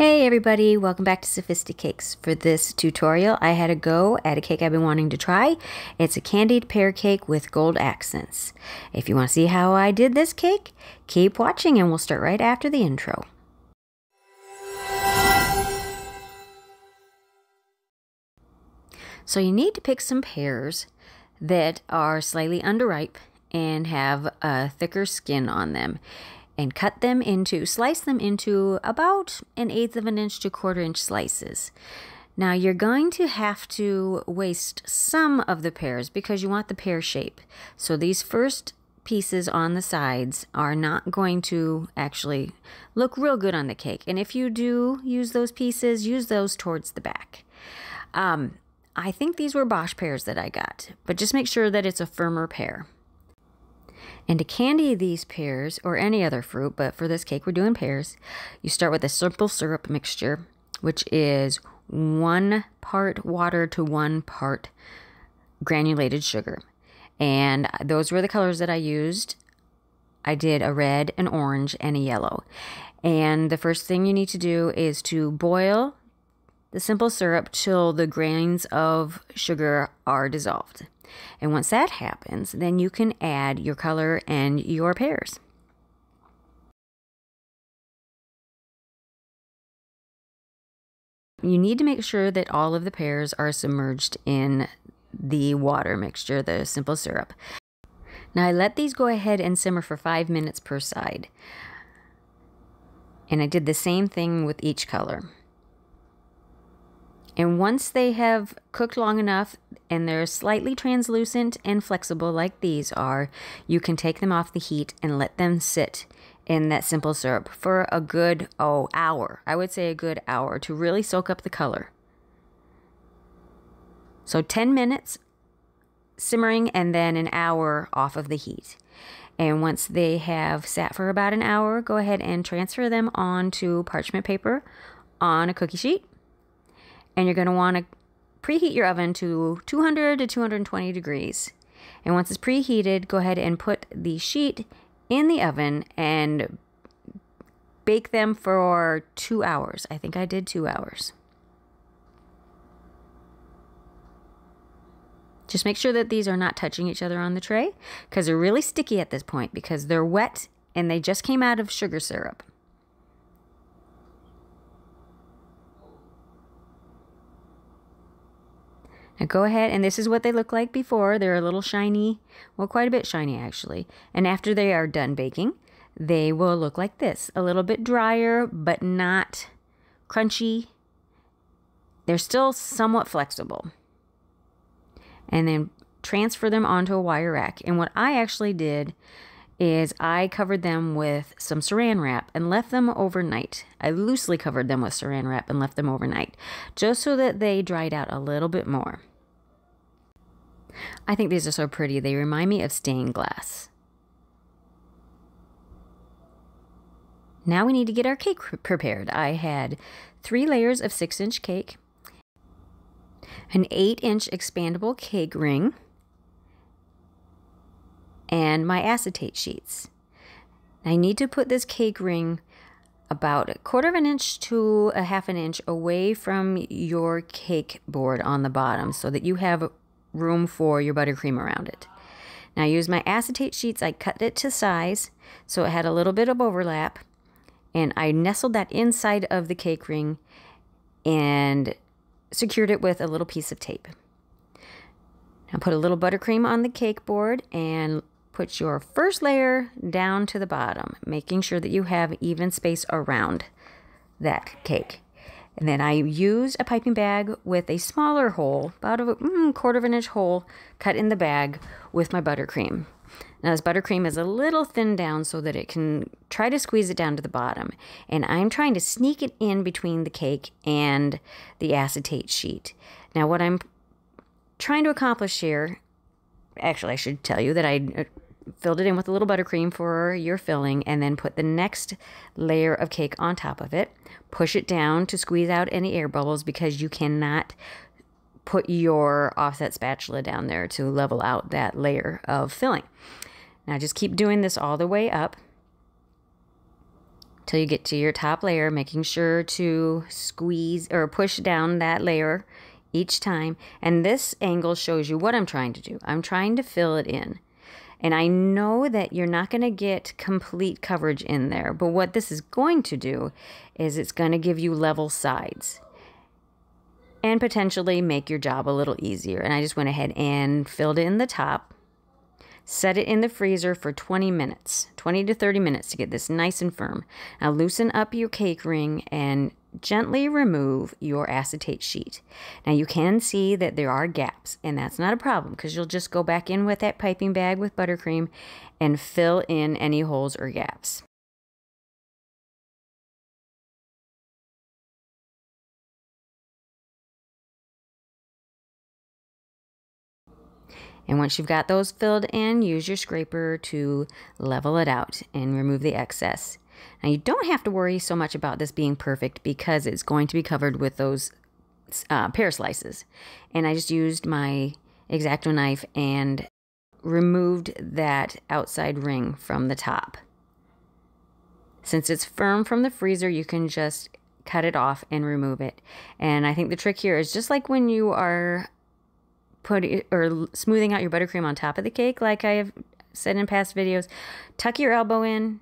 Hey everybody, welcome back to Sophisticakes. For this tutorial, I had a go at a cake I've been wanting to try. It's a candied pear cake with gold accents. If you want to see how I did this cake, keep watching and we'll start right after the intro. So you need to pick some pears that are slightly underripe and have a thicker skin on them and cut them into, slice them into about an eighth of an inch to quarter inch slices. Now you're going to have to waste some of the pears because you want the pear shape. So these first pieces on the sides are not going to actually look real good on the cake. And if you do use those pieces, use those towards the back. Um, I think these were Bosc pears that I got, but just make sure that it's a firmer pear. And to candy these pears, or any other fruit, but for this cake we're doing pears, you start with a simple syrup mixture, which is one part water to one part granulated sugar. And those were the colors that I used. I did a red, an orange, and a yellow. And the first thing you need to do is to boil the simple syrup till the grains of sugar are dissolved. And once that happens, then you can add your color and your pears. You need to make sure that all of the pears are submerged in the water mixture, the simple syrup. Now I let these go ahead and simmer for five minutes per side. And I did the same thing with each color. And once they have cooked long enough and they're slightly translucent and flexible like these are, you can take them off the heat and let them sit in that simple syrup for a good, oh, hour. I would say a good hour to really soak up the color. So 10 minutes simmering and then an hour off of the heat. And once they have sat for about an hour, go ahead and transfer them onto parchment paper on a cookie sheet and you're going to want to preheat your oven to 200 to 220 degrees. And once it's preheated, go ahead and put the sheet in the oven and bake them for two hours. I think I did two hours. Just make sure that these are not touching each other on the tray because they're really sticky at this point because they're wet and they just came out of sugar syrup. Now go ahead, and this is what they look like before. They're a little shiny, well, quite a bit shiny actually. And after they are done baking, they will look like this. A little bit drier, but not crunchy. They're still somewhat flexible. And then transfer them onto a wire rack. And what I actually did is I covered them with some saran wrap and left them overnight. I loosely covered them with saran wrap and left them overnight just so that they dried out a little bit more. I think these are so pretty. They remind me of stained glass. Now we need to get our cake prepared. I had three layers of six inch cake, an eight inch expandable cake ring, and my acetate sheets. I need to put this cake ring about a quarter of an inch to a half an inch away from your cake board on the bottom so that you have room for your buttercream around it. Now I use my acetate sheets. I cut it to size so it had a little bit of overlap. And I nestled that inside of the cake ring and secured it with a little piece of tape. Now put a little buttercream on the cake board and put your first layer down to the bottom, making sure that you have even space around that cake. And then I use a piping bag with a smaller hole, about a mm, quarter of an inch hole, cut in the bag with my buttercream. Now this buttercream is a little thin down so that it can try to squeeze it down to the bottom. And I'm trying to sneak it in between the cake and the acetate sheet. Now what I'm trying to accomplish here, actually I should tell you that I filled it in with a little buttercream for your filling and then put the next layer of cake on top of it. Push it down to squeeze out any air bubbles because you cannot put your offset spatula down there to level out that layer of filling. Now just keep doing this all the way up till you get to your top layer, making sure to squeeze or push down that layer each time. And this angle shows you what I'm trying to do. I'm trying to fill it in. And I know that you're not going to get complete coverage in there, but what this is going to do is it's going to give you level sides and potentially make your job a little easier. And I just went ahead and filled in the top Set it in the freezer for 20 minutes, 20 to 30 minutes to get this nice and firm. Now loosen up your cake ring and gently remove your acetate sheet. Now you can see that there are gaps and that's not a problem because you'll just go back in with that piping bag with buttercream and fill in any holes or gaps. And once you've got those filled in, use your scraper to level it out and remove the excess. Now you don't have to worry so much about this being perfect because it's going to be covered with those uh, pear slices. And I just used my X-Acto knife and removed that outside ring from the top. Since it's firm from the freezer, you can just cut it off and remove it. And I think the trick here is just like when you are put or smoothing out your buttercream on top of the cake, like I have said in past videos, tuck your elbow in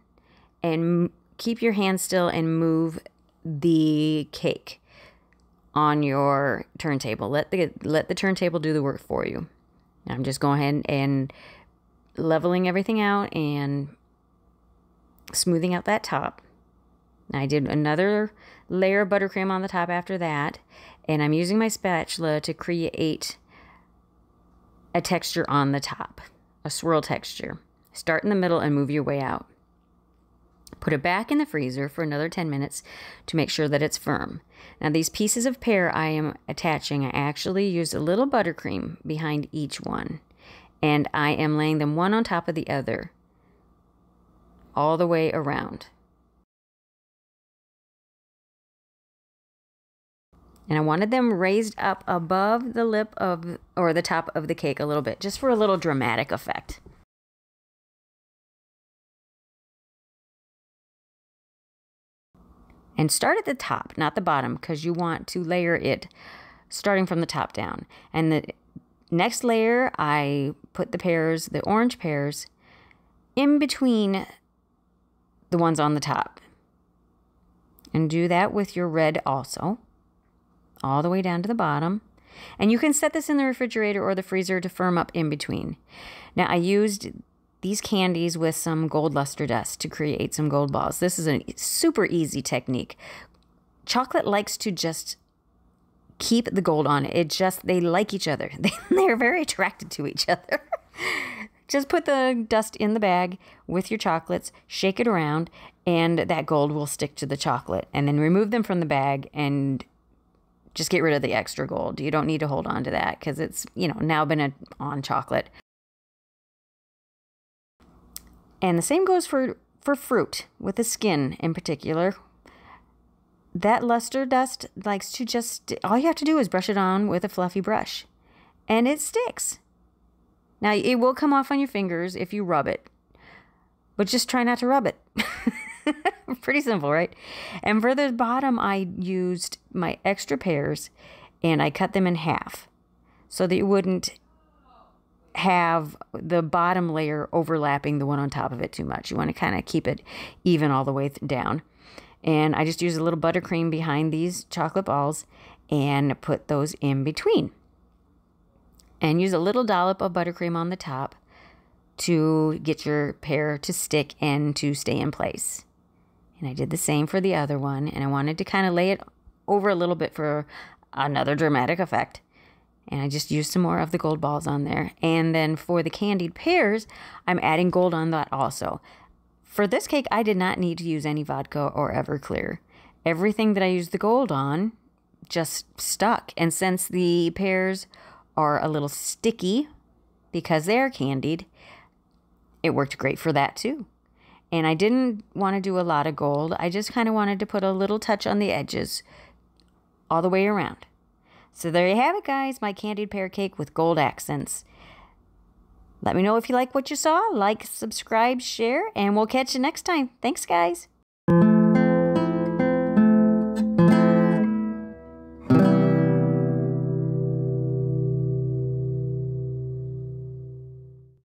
and keep your hand still and move the cake on your turntable. Let the let the turntable do the work for you. I'm just going ahead and leveling everything out and smoothing out that top. I did another layer of buttercream on the top after that, and I'm using my spatula to create a texture on the top, a swirl texture. Start in the middle and move your way out. Put it back in the freezer for another 10 minutes to make sure that it's firm. Now these pieces of pear I am attaching, I actually used a little buttercream behind each one. And I am laying them one on top of the other all the way around. and I wanted them raised up above the lip of or the top of the cake a little bit just for a little dramatic effect. And start at the top, not the bottom, because you want to layer it starting from the top down. And the next layer, I put the pears, the orange pears, in between the ones on the top. And do that with your red also all the way down to the bottom. And you can set this in the refrigerator or the freezer to firm up in between. Now, I used these candies with some gold luster dust to create some gold balls. This is a super easy technique. Chocolate likes to just keep the gold on it. It just, they like each other. They're very attracted to each other. just put the dust in the bag with your chocolates, shake it around, and that gold will stick to the chocolate. And then remove them from the bag and just get rid of the extra gold. You don't need to hold on to that because it's, you know, now been a, on chocolate. And the same goes for, for fruit, with the skin in particular. That luster dust likes to just, all you have to do is brush it on with a fluffy brush. And it sticks. Now, it will come off on your fingers if you rub it. But just try not to rub it. Pretty simple, right? And for the bottom, I used my extra pears and I cut them in half so that you wouldn't have the bottom layer overlapping the one on top of it too much. You want to kind of keep it even all the way down. And I just use a little buttercream behind these chocolate balls and put those in between. And use a little dollop of buttercream on the top to get your pear to stick and to stay in place. And I did the same for the other one. And I wanted to kind of lay it over a little bit for another dramatic effect. And I just used some more of the gold balls on there. And then for the candied pears, I'm adding gold on that also. For this cake, I did not need to use any vodka or Everclear. Everything that I used the gold on just stuck. And since the pears are a little sticky because they are candied, it worked great for that too. And I didn't want to do a lot of gold. I just kind of wanted to put a little touch on the edges all the way around. So there you have it, guys. My candied pear cake with gold accents. Let me know if you like what you saw. Like, subscribe, share, and we'll catch you next time. Thanks, guys.